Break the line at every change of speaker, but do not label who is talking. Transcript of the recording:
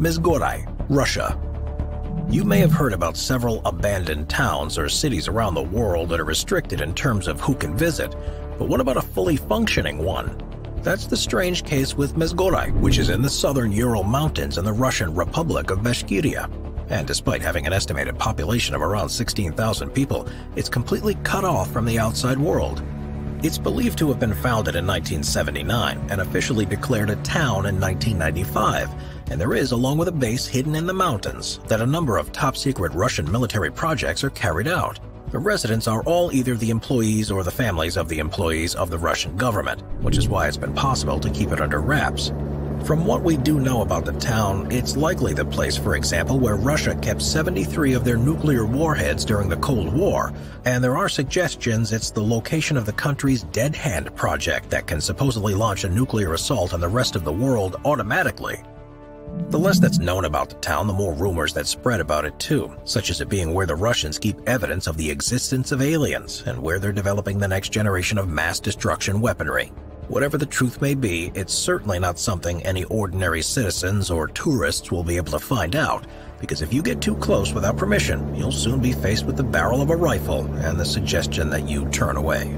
Mezhgorye, Russia. You may have heard about several abandoned towns or cities around the world that are restricted in terms of who can visit, but what about a fully functioning one? That's the strange case with Mezhgorye, which is in the southern Ural Mountains in the Russian Republic of Bashkiria. And despite having an estimated population of around 16,000 people, it's completely cut off from the outside world. It's believed to have been founded in 1979 and officially declared a town in 1995, and there is, along with a base hidden in the mountains, that a number of top-secret Russian military projects are carried out. The residents are all either the employees or the families of the employees of the Russian government, which is why it's been possible to keep it under wraps. From what we do know about the town, it's likely the place, for example, where Russia kept 73 of their nuclear warheads during the Cold War, and there are suggestions it's the location of the country's Dead Hand project that can supposedly launch a nuclear assault on the rest of the world automatically. The less that's known about the town, the more rumors that spread about it too, such as it being where the Russians keep evidence of the existence of aliens and where they're developing the next generation of mass destruction weaponry. Whatever the truth may be, it's certainly not something any ordinary citizens or tourists will be able to find out, because if you get too close without permission, you'll soon be faced with the barrel of a rifle and the suggestion that you turn away.